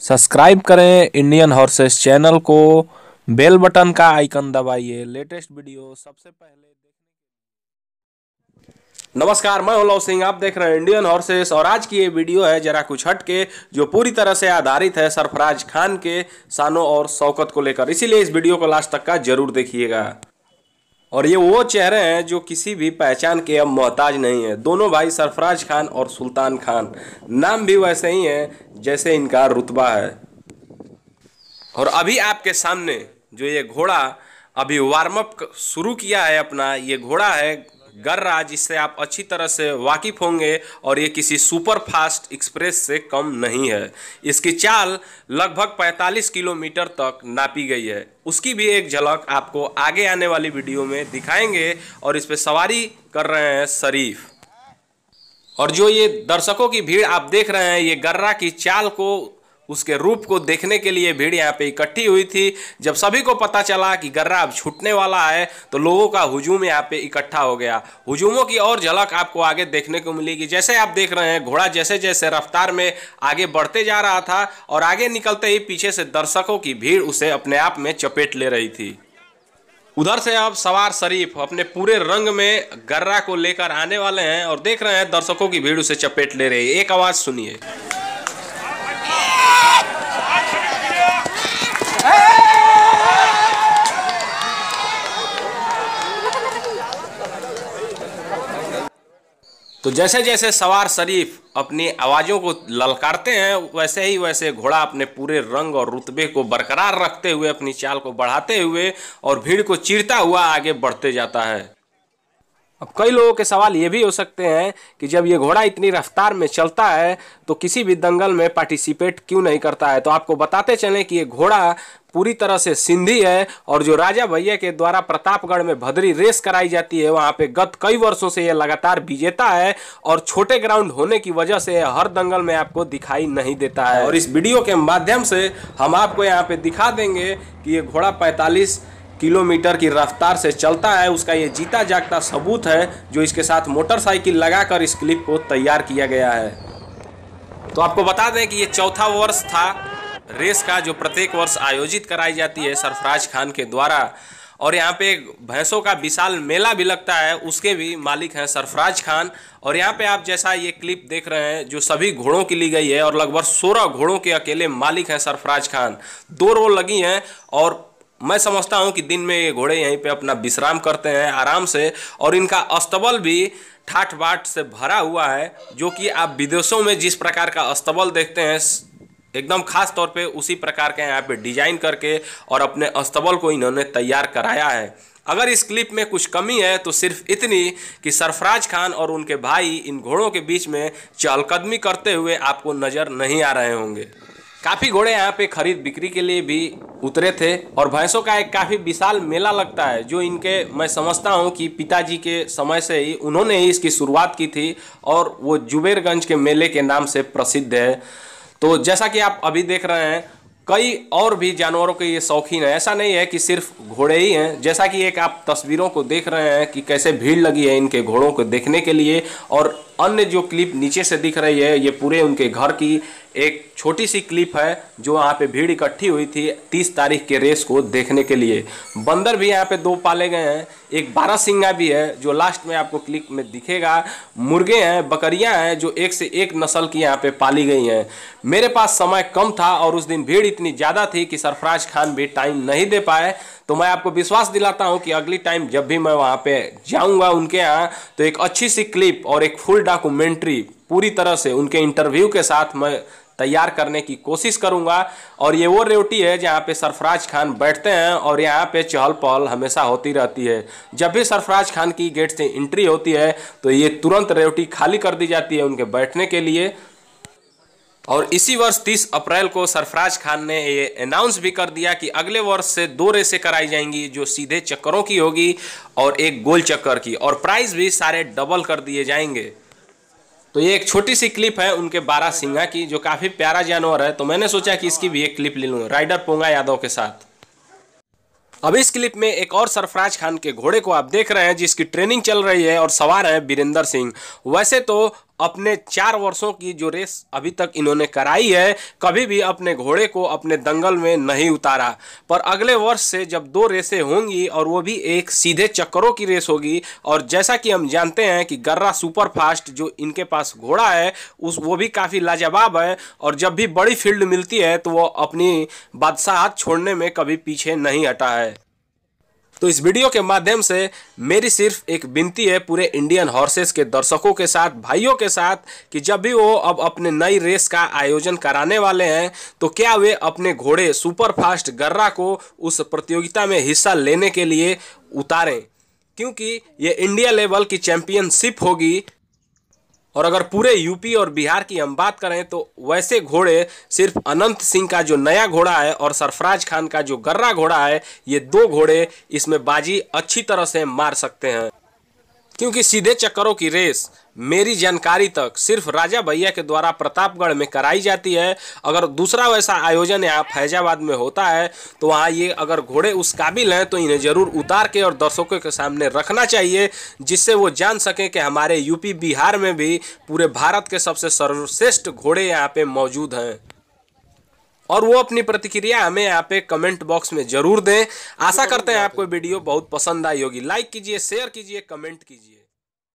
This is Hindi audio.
सब्सक्राइब करें इंडियन हॉर्सेस चैनल को, बेल बटन का आइकन दबाइए। लेटेस्ट वीडियो सबसे पहले नमस्कार, मैं हूँ लव सिंह। आप देख रहे हैं इंडियन हॉर्सेस और आज की ये वीडियो है जरा कुछ हट के जो पूरी तरह से आधारित है सरफराज खान के शानों और शौकत को लेकर। इसीलिए इस वीडियो को लास्ट तक का ज़रूर देखिएगा। और ये वो चेहरे हैं जो किसी भी पहचान के अब मोहताज नहीं है। दोनों भाई सरफराज खान और सुल्तान खान। नाम भी वैसे ही हैं, जैसे इनका रुतबा है। और अभी आपके सामने जो ये घोड़ा अभी वार्म अप शुरू किया है अपना, ये घोड़ा है गर्रा जिससे आप अच्छी तरह से वाकिफ होंगे और ये किसी सुपर फास्ट एक्सप्रेस से कम नहीं है। इसकी चाल लगभग 45 किलोमीटर तक नापी गई है। उसकी भी एक झलक आपको आगे आने वाली वीडियो में दिखाएँगे और इस पर सवारी कर रहे हैं शरीफ। और जो ये दर्शकों की भीड़ आप देख रहे हैं, ये गर्रा की चाल को उसके रूप को देखने के लिए भीड़ यहाँ पे इकट्ठी हुई थी। जब सभी को पता चला कि गर्रा अब छूटने वाला है तो लोगों का हुजूम यहाँ पे इकट्ठा हो गया। हुजूमों की और झलक आपको आगे देखने को मिलेगी जैसे आप देख रहे हैं, घोड़ा जैसे जैसे रफ्तार में आगे बढ़ते जा रहा था और आगे निकलते ही पीछे से दर्शकों की भीड़ उसे अपने आप में चपेट ले रही थी। उधर से अब सवार शरीफ अपने पूरे रंग में गर्रा को लेकर आने वाले हैं और देख रहे हैं दर्शकों की भीड़ उसे चपेट ले रही है। एक आवाज़ सुनिए। तो जैसे जैसे सवार शरीफ अपनी आवाज़ों को ललकारते हैं, वैसे ही वैसे घोड़ा अपने पूरे रंग और रुतबे को बरकरार रखते हुए, अपनी चाल को बढ़ाते हुए और भीड़ को चीरता हुआ आगे बढ़ते जाता है। अब कई लोगों के सवाल ये भी हो सकते हैं कि जब ये घोड़ा इतनी रफ्तार में चलता है तो किसी भी दंगल में पार्टिसिपेट क्यों नहीं करता है? तो आपको बताते चलें कि ये घोड़ा पूरी तरह से सिंधी है और जो राजा भैया के द्वारा प्रतापगढ़ में भद्री रेस कराई जाती है, वहाँ पे गत कई वर्षों से यह लगातार विजेता है और छोटे ग्राउंड होने की वजह से हर दंगल में आपको दिखाई नहीं देता है। और इस वीडियो के माध्यम से हम आपको यहाँ पे दिखा देंगे कि ये घोड़ा पैंतालीस किलोमीटर की रफ्तार से चलता है, उसका ये जीता जागता सबूत है, जो इसके साथ मोटरसाइकिल लगाकर इस क्लिप को तैयार किया गया है। तो आपको बता दें कि ये चौथा वर्ष था रेस का जो प्रत्येक वर्ष आयोजित कराई जाती है सरफराज खान के द्वारा, और यहाँ पे भैंसों का विशाल मेला भी लगता है, उसके भी मालिक हैं सरफराज खान। और यहाँ पे आप जैसा ये क्लिप देख रहे हैं, जो सभी घोड़ों की ली गई है, और लगभग सोलह घोड़ों के अकेले मालिक हैं सरफराज खान। दो रो लगी हैं, और मैं समझता हूँ कि दिन में ये घोड़े यहीं पे अपना विश्राम करते हैं आराम से, और इनका अस्तबल भी ठाठ बाट से भरा हुआ है, जो कि आप विदेशों में जिस प्रकार का अस्तबल देखते हैं एकदम खास तौर पे उसी प्रकार के यहाँ पे डिज़ाइन करके और अपने अस्तबल को इन्होंने तैयार कराया है। अगर इस क्लिप में कुछ कमी है तो सिर्फ़ इतनी कि सरफराज खान और उनके भाई इन घोड़ों के बीच में चहलकदमी करते हुए आपको नज़र नहीं आ रहे होंगे। काफ़ी घोड़े यहाँ पे खरीद बिक्री के लिए भी उतरे थे और भैंसों का एक काफ़ी विशाल मेला लगता है, जो इनके मैं समझता हूँ कि पिताजी के समय से ही उन्होंने ही इसकी शुरुआत की थी और वो जुबेरगंज के मेले के नाम से प्रसिद्ध है। तो जैसा कि आप अभी देख रहे हैं, कई और भी जानवरों के ये शौकीन है। ऐसा नहीं है कि सिर्फ़ घोड़े ही हैं, जैसा कि एक आप तस्वीरों को देख रहे हैं कि कैसे भीड़ लगी है इनके घोड़ों को देखने के लिए, और अन्य जो क्लिप नीचे से दिख रही है, ये पूरे उनके घर की एक छोटी सी क्लिप है जो वहाँ पे भीड़ इकट्ठी हुई थी 30 तारीख के रेस को देखने के लिए। बंदर भी यहाँ पे दो पाले गए हैं। एक बारह सिंगा भी है, जो लास्ट में आपको क्लिप में दिखेगा। मुर्गे हैं, बकरियाँ हैं, जो एक से एक नस्ल की यहाँ पे पाली गई हैं। मेरे पास समय कम था और उस दिन भीड़ इतनी ज़्यादा थी कि सरफराज खान भी टाइम नहीं दे पाए। तो मैं आपको विश्वास दिलाता हूँ कि अगली टाइम जब भी मैं वहाँ पे जाऊँगा उनके यहाँ तो एक अच्छी सी क्लिप और एक फुल डॉक्यूमेंट्री पूरी तरह से उनके इंटरव्यू के साथ मैं तैयार करने की कोशिश करूँगा। और ये वो रेवटी है जहाँ पे सरफराज खान बैठते हैं और यहाँ पे चहल पहल हमेशा होती रहती है। जब भी सरफराज खान की गेट से एंट्री होती है तो ये तुरंत रेवटी खाली कर दी जाती है उनके बैठने के लिए। और इसी वर्ष 30 अप्रैल को सरफराज खान ने ये अनाउंस भी कर दिया कि अगले वर्ष से दो रेसें कराई जाएँगी, जो सीधे चक्करों की होगी और एक गोल चक्कर की। और प्राइस भी सारे डबल कर दिए जाएँगे। तो ये एक छोटी सी क्लिप है उनके बारह सिंगा की, जो काफ़ी प्यारा जानवर है। तो मैंने सोचा कि इसकी भी एक क्लिप ले लूँ राइडर पोंगा यादव के साथ। अब इस क्लिप में एक और सरफराज खान के घोड़े को आप देख रहे हैं, जिसकी ट्रेनिंग चल रही है और सवार है बीरेंद्र सिंह। वैसे तो अपने चार वर्षों की जो रेस अभी तक इन्होंने कराई है, कभी भी अपने घोड़े को अपने दंगल में नहीं उतारा। पर अगले वर्ष से जब दो रेसें होंगी और वो भी एक सीधे चक्करों की रेस होगी, और जैसा कि हम जानते हैं कि गर्रा सुपर फास्ट जो इनके पास घोड़ा है, उस वो भी काफ़ी लाजवाब है, और जब भी बड़ी फ़ील्ड मिलती है तो वो अपनी बादशाह छोड़ने में कभी पीछे नहीं हटा है। तो इस वीडियो के माध्यम से मेरी सिर्फ़ एक विनती है पूरे इंडियन हॉर्सेस के दर्शकों के साथ, भाइयों के साथ, कि जब भी वो अब अपने नई रेस का आयोजन कराने वाले हैं तो क्या वे अपने घोड़े सुपर फास्ट गर्रा को उस प्रतियोगिता में हिस्सा लेने के लिए उतारें? क्योंकि ये इंडिया लेवल की चैंपियनशिप होगी और अगर पूरे यूपी और बिहार की हम बात करें तो वैसे घोड़े सिर्फ़ अनंत सिंह का जो नया घोड़ा है और सरफराज खान का जो गर्रा घोड़ा है, ये दो घोड़े इसमें बाजी अच्छी तरह से मार सकते हैं। क्योंकि सीधे चक्करों की रेस मेरी जानकारी तक सिर्फ़ राजा भैया के द्वारा प्रतापगढ़ में कराई जाती है। अगर दूसरा वैसा आयोजन यहाँ फैजाबाद में होता है तो वहाँ ये अगर घोड़े उस काबिल हैं तो इन्हें ज़रूर उतार के और दर्शकों के सामने रखना चाहिए, जिससे वो जान सकें कि हमारे यूपी बिहार में भी पूरे भारत के सबसे सर्वश्रेष्ठ घोड़े यहाँ पे मौजूद हैं। और वो अपनी प्रतिक्रिया हमें यहाँ पे कमेंट बॉक्स में ज़रूर दें। आशा करते हैं आपको वीडियो बहुत पसंद आई होगी। लाइक कीजिए, शेयर कीजिए, कमेंट कीजिए।